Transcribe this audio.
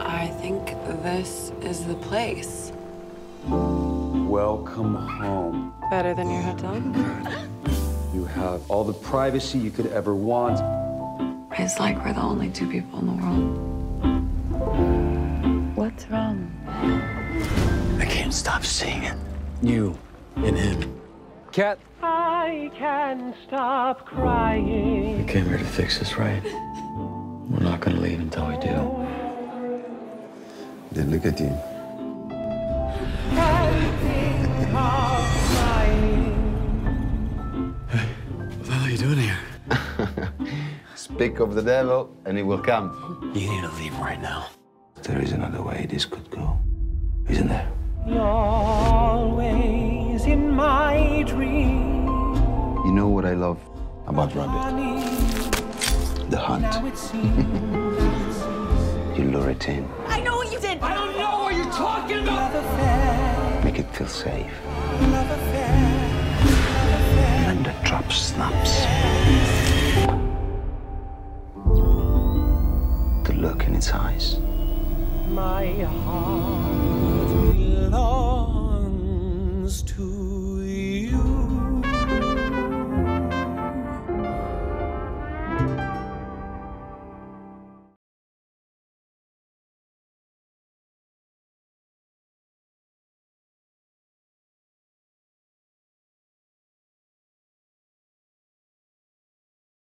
I think this is the place. Welcome home. Better than your hotel? You have all the privacy you could ever want. It's like we're the only two people in the world. What's wrong? I can't stop seeing it. You and him. Cat. I can't stop crying. We came here to fix this, right? We're not gonna leave until we do. Then look at you. Can't think of crying. What the hell are you doing here? Speak of the devil, and he will come. You need to leave right now. There is another way this could go, isn't there? You're always in my dream. You know what I love about Rabbit? the hunt. you lure it in. I know what you did! I don't know what you're talking about! Make it feel safe. When the trap snaps. The look in its eyes. My heart.